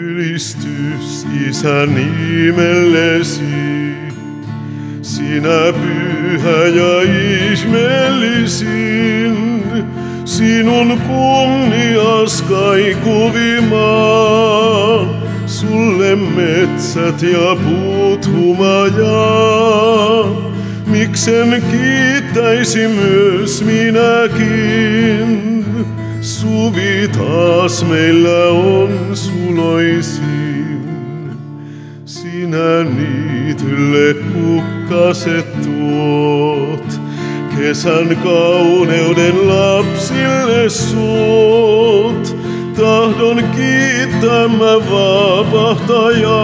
Ylistys Isä nimellesi, sinä pyhä ja ihmeellisin, sinun kunnias kaikuvimaa, sulle metsät ja puut humajaa. Miksen kiittäisi myös minäkin, suvi taas meillä on suloisin. Sinä niitylle kukkaset tuot, kesän kauneuden lapsille suot. Tahdon kiittää mä vapahtajaa,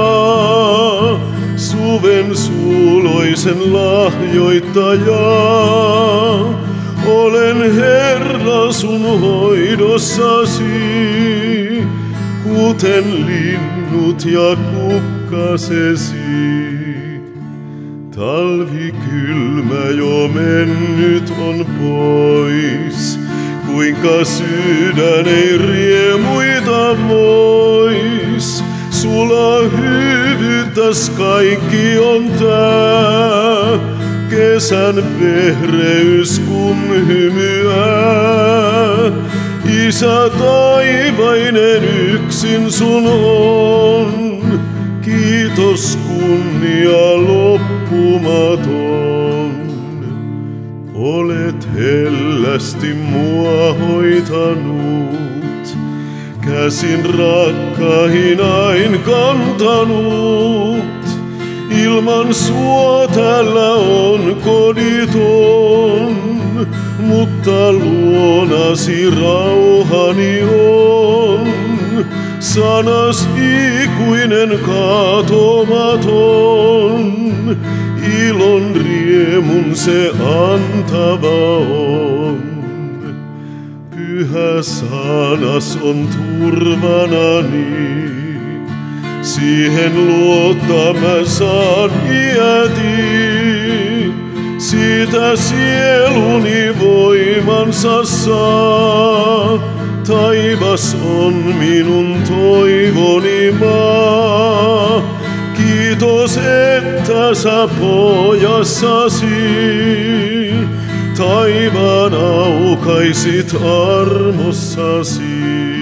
suven suuloisen lahjoittajaa. Olen Herra sun hoidossasi, kuten linnut ja kukkasesi. Talvi kylmä jo mennyt on pois, kuinka sydän ei riemuita mois. Sulla hyvyyttäs kaikki on tää, kesän vehreys kun hymyää. Isä taivainen yksin sun on, kiitos kunnia loppumaton. Olet hellästi mua hoitanut, käsin rakkahinain kantanut. Ilman sua täällä on koditon, mutta luonasi rauhani on. Sanas ikuinen katomaton, ilon riemun se antava on. Pyhä sanas on turvanani, Siihen luottaa mä saan iäti. Siitä sieluni voimansa saa. Taivas on minun toivoni maa. Kiitos, että sä pojassasi taivaan aukaisit armossasi.